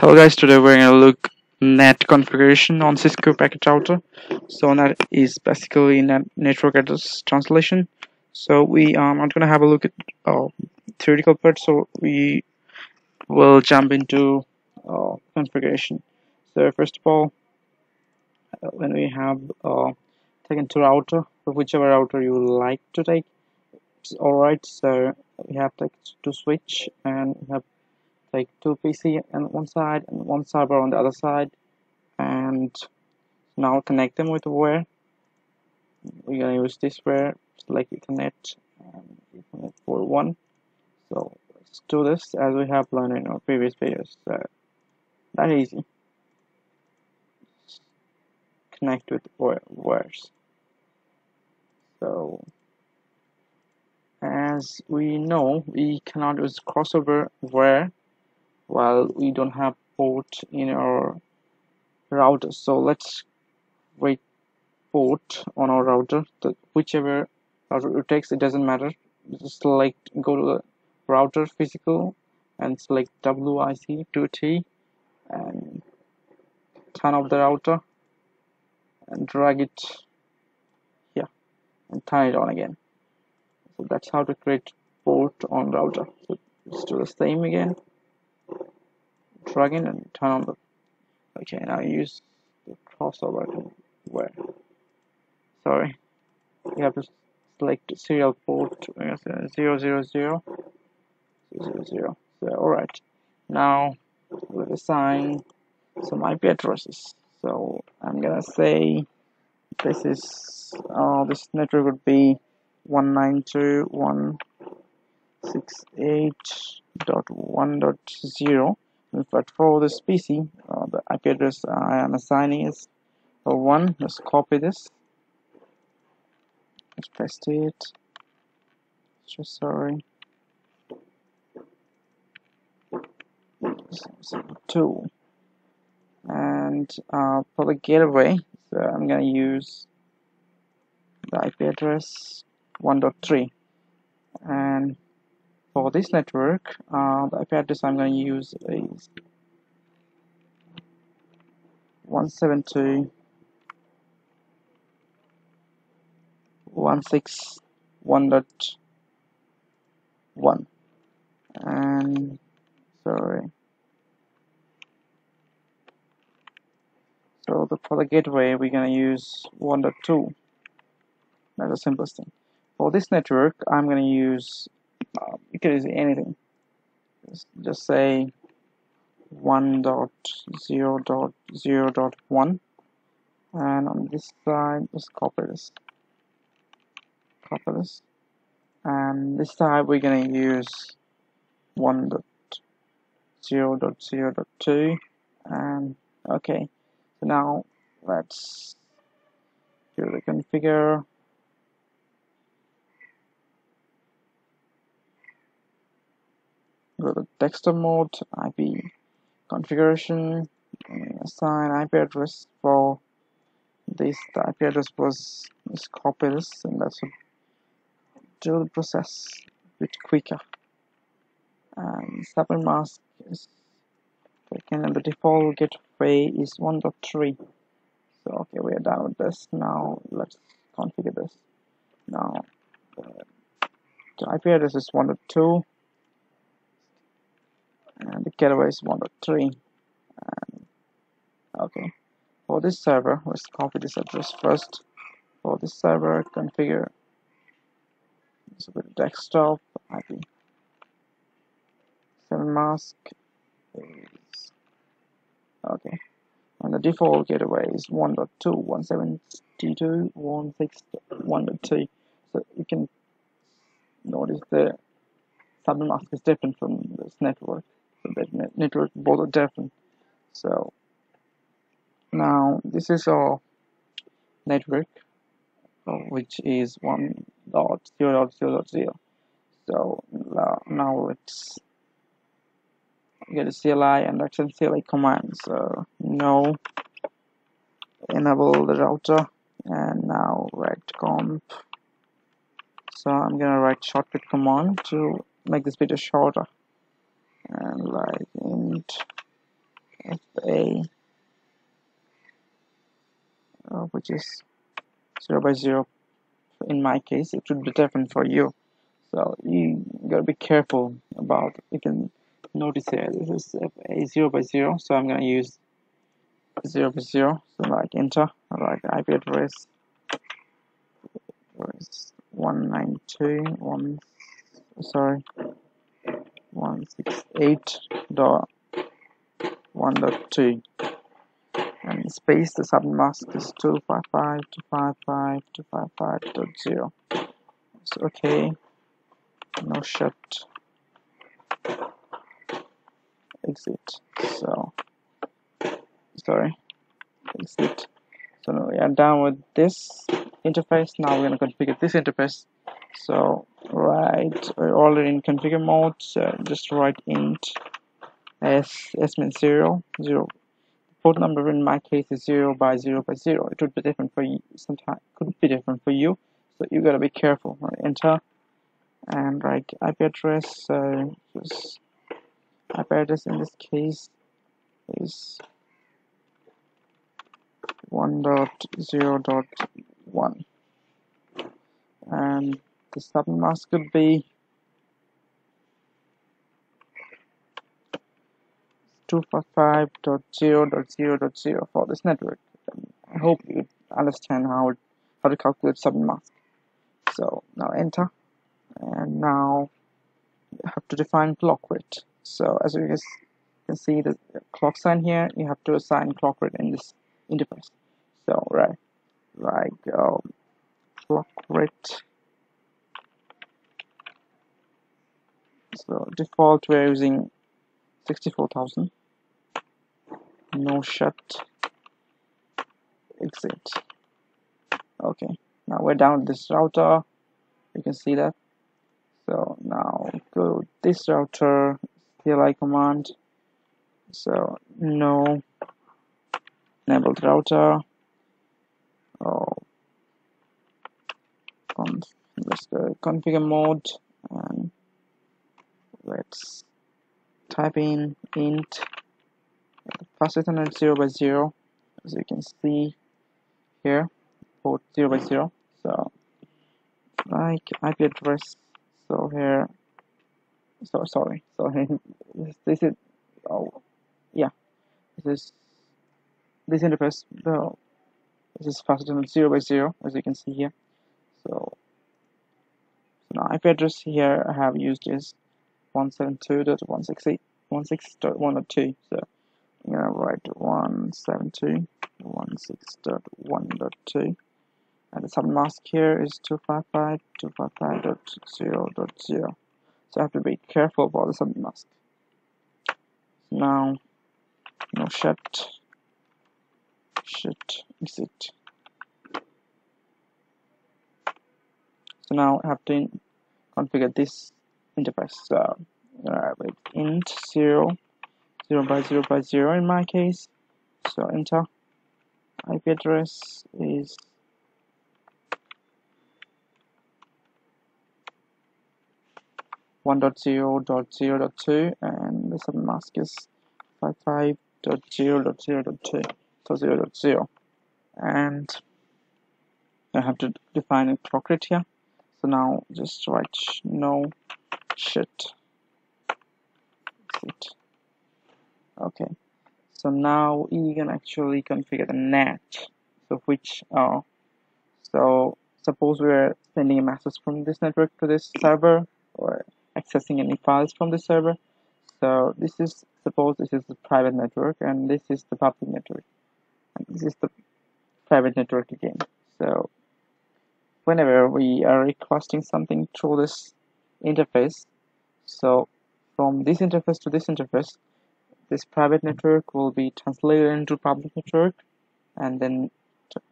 Hello guys, today we're going to look NAT configuration on Cisco packet router. So that is basically NAT network address translation. So we are not going to have a look at uh, theoretical part, so we will jump into uh, configuration. So first of all, uh, when we have uh, taken to router, whichever router you like to take, it's alright. So we have to switch and we have take two PC on one side and one server on the other side. And now connect them with wire we're gonna use this wire select ethernet and ethernet for one. So let's do this as we have learned in our previous videos. So that easy. Connect with wires so as we know we cannot use crossover wire while we don't have port in our router. So let's wait port on our router. The, whichever router it takes it doesn't matter. Just select go to the router physical and select WIC2T and turn off the router and drag it here and turn it on again. So that's how to create port on router. So let's do the same again drag in and turn on the okay now use the crossover where? Sorry. You have to select serial port uh, 000 000 000 so alright. Now we'll assign some IP addresses so I'm gonna say this is uh, this network would be 192.168.1.0 but for this PC uh, the IP address I am assigning is for one let's copy this. Let's paste it. Just sorry. Two. And uh, for the gateway so I'm gonna use the IP address 1.3 and for this network uh, the IP address I'm going to use is 172.161.1 and sorry. So the, for the gateway we're going to use 1.2 that's the simplest thing. For this network I'm going to use uh, you can use anything. Just, just say 1 dot 0 dot 0 dot 1 and on this side just copy this. Copy this. And this side we're going to use 1 dot 0 dot 0 dot 2 and okay. So now let's do the configure go to desktop mode IP configuration assign IP address for this the IP address was is copy this and that's do the process a bit quicker. And subnet mask is taken and the default gateway is 1.3 so okay we are done with this. Now let's configure this. Now the IP address is 1.2 and the gateway is 1.3 and um, okay. For this server let's copy this address first. For this server configure. So with desktop IP 7 mask is okay. And the default gateway is 1.2 172.161.2 so you can notice the subnet mask is different from this network network both are different. So now this is our network uh, which is 1 dot 0 dot 0 dot 0 so now let's get a CLI and action CLI command. So no enable the router and now write comp. So I'm gonna write shortcut command to make this video shorter and like int fa uh, which is 0 by 0 in my case it would be different for you. So you gotta be careful about you can notice here this is a 0 by 0 so I'm gonna use 0 by 0 so like enter like IP address was 192 one sorry 168 dot 1 dot 2 and space the submask is 255 255 255 dot 0 so okay. No shut exit. So sorry. Exit. So now we are done with this interface. Now we're going to configure this interface so right uh, we're already in configure mode so just write int s s means 0 0 port number in my case is 0 by 0 by 0 it would be different for you sometimes could be different for you. So you gotta be careful. Right? enter and write IP address. So just IP address in this case is 1.0.1 and the submask could be 255.0.0.0 for this network. I hope you understand how how to calculate submask. So now enter, and now you have to define clock rate. So as you can see the clock sign here, you have to assign clock rate in this interface. So right, like um, clock rate. So default we're using 64,000 no shut. Exit okay now we're down this router. You can see that. So now go this router CLI command. So no enabled router. Oh. Let's go configure mode and let's type in int. Ethernet 0 by 0 as you can see here port 0 by 0 so like IP address so here so sorry so this, is oh yeah this is this interface the this is Fast Ethernet 0 by 0 as you can see here. So, so now IP address here I have used is 172.168.16.1.2 so I'm gonna write 172.16.1.2 and the submask here is 255 255.0.0 so I have to be careful about the submask now no shut shut exit so now I have to configure this interface so uh, with int 0 0 by 0 by 0 in my case. So enter. IP address is one dot zero dot zero dot two and the submask is five five dot zero dot zero dot two so zero dot zero. And I have to define a clock rate here. So now just write no shit. It okay. So now you can actually configure the NAT so which uh, so suppose we're sending a message from this network to this server or accessing any files from the server. So this is suppose this is the private network and this is the public network. And this is the private network again. So whenever we are requesting something through this interface. So from this interface to this interface this private network will be translated into public network and then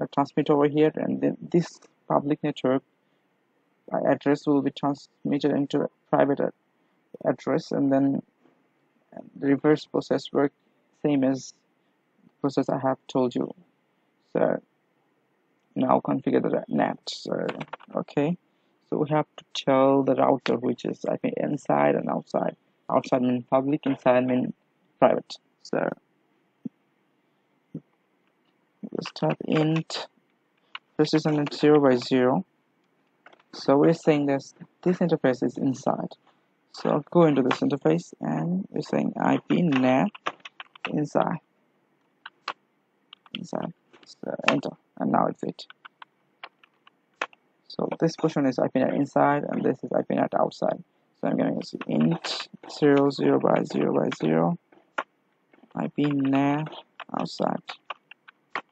uh, transmit over here. And then this public network uh, address will be transmitted into private address. And then the reverse process work same as process I have told you. So now configure the NAT so okay so we have to tell the router which is I think inside and outside. Outside mean public inside mean private. So let's type int This is persistent 0 by 0 so we're saying that this interface is inside. So I'll go into this interface and we're saying IP NAT inside. Inside. So enter. And now it's it so this portion is ip NAT inside and this is ip NAT outside. So I'm going to use int 0 0 by 0 by 0 ip NAT outside.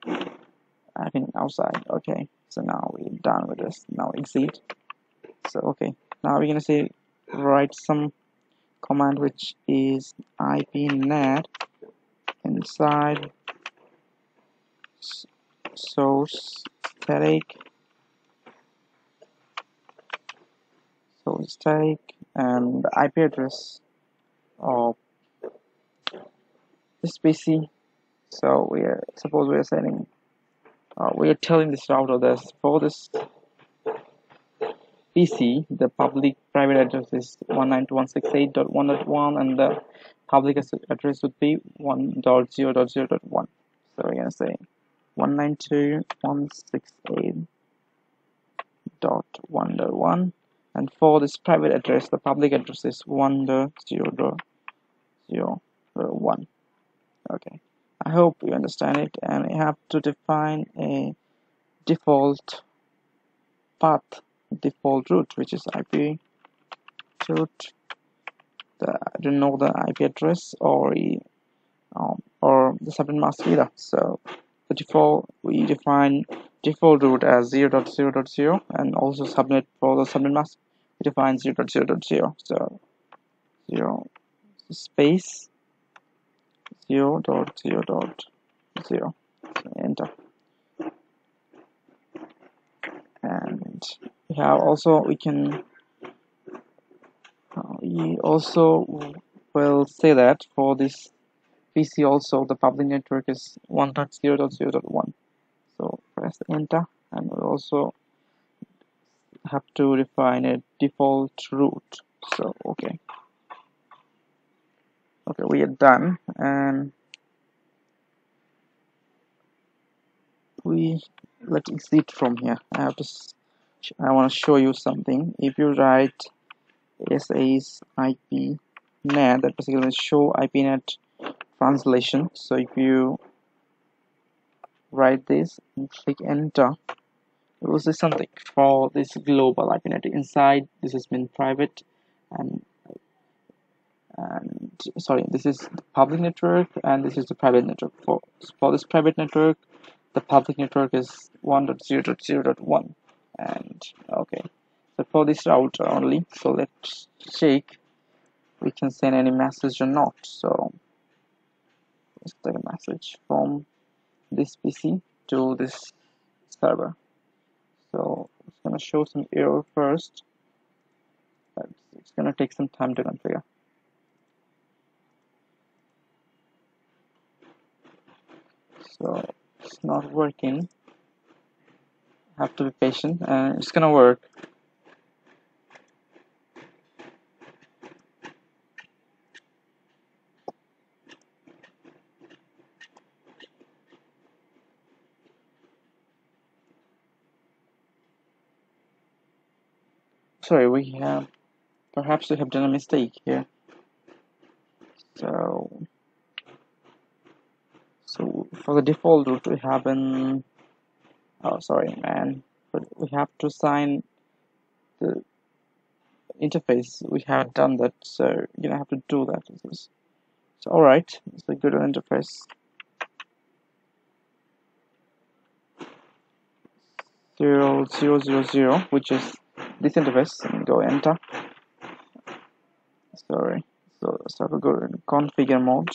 IP NAT outside okay. So now we're done with this. Now exit. So okay. Now we're gonna say write some command which is IP NAT inside source static source static and the IP address of this PC so we are suppose we are sending uh, we are telling this router that for this PC the public private address is 192.168.1.1 and the public address would be 1.0.0.1 so we're gonna say 192.168.1.1 and for this private address the public address is 1.0.0.1 okay. I hope you understand it and you have to define a default path default route which is IP route. The, I don't know the IP address or um, or the subnet mask either. So the default we define default route as 0 0.0 0 and also subnet for the subnet mask we define 0 0 0 so 0 space 0 dot 0 dot 0 so enter. And we have also we can uh, we also will say that for this PC also the public network is 1.0.0.1 so press enter and we also have to define a default route so okay. Okay we are done and we let's exit from here. I have to I want to show you something. If you write SA's IP NAT that basically show IP NAT translation. So if you write this and click enter. It will say something for this global IP NAT inside. This has been private and and sorry this is the public network and this is the private network. For for this private network the public network is 1.0.0.1 and okay. So for this router only so let's check we can send any message or not. So let's take a message from this PC to this server. So it's gonna show some error first. It's gonna take some time to configure. So it's not working. Have to be patient and it's gonna work sorry we have perhaps we have done a mistake here. So so for the default route we have an oh sorry man. But we have to sign the interface. We have done that so you're gonna have to do that it's all right. It's a good interface. Zero zero zero zero which is this interface and go enter. Sorry. So have a go configure mode.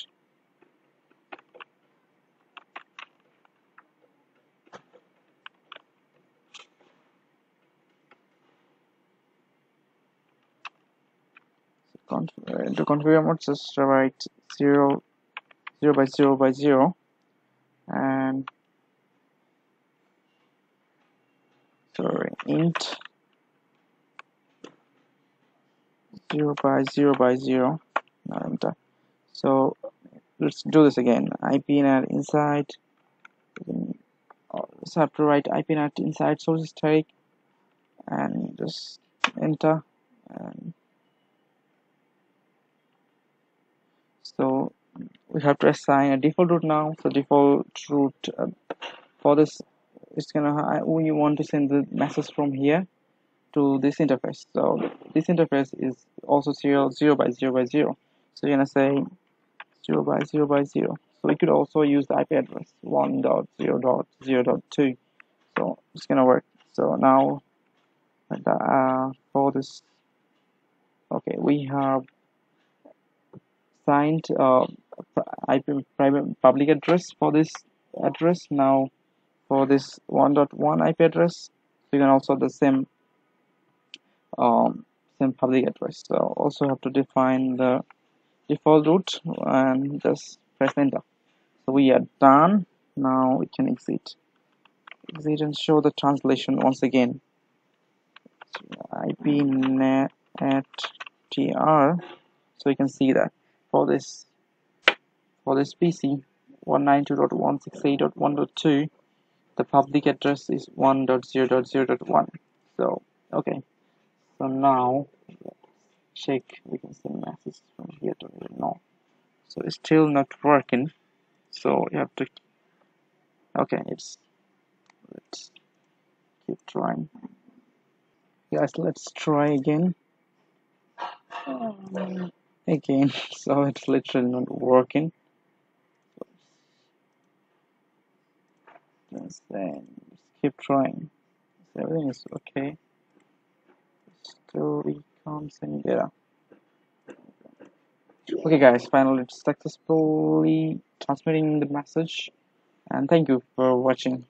Uh, into configure mode just write 0 0 by 0 by 0 and sorry int 0 by 0 by 0 enter so let's do this again. IP NAT inside. So I have to write IP NAT inside source tag and just enter. And so we have to assign a default route now. So default route uh, for this it's gonna we want to send the message from here to this interface. So this interface is also serial 0 by 0 by 0 so you're gonna say 0 by 0 by 0 so we could also use the IP address 1.0.0.2 so it's gonna work. So now uh, for this okay we have signed uh, IP private public address for this address. Now for this 1.1 IP address you can also the same um, same public address. So also have to define the default route and just press enter. So we are done. Now we can exit. Exit and show the translation once again. IP ipnet tr so you can see that for this for this pc 192.168.1.2 the public address is 1.0.0.1 so okay so now check we can send messages from here to here. No. So it's still not working. So you have to okay it's let's keep trying. Guys let's try again. Again so it's literally not working. Let's then keep trying. Everything is okay can't send data okay guys finally successfully transmitting the message. And thank you for watching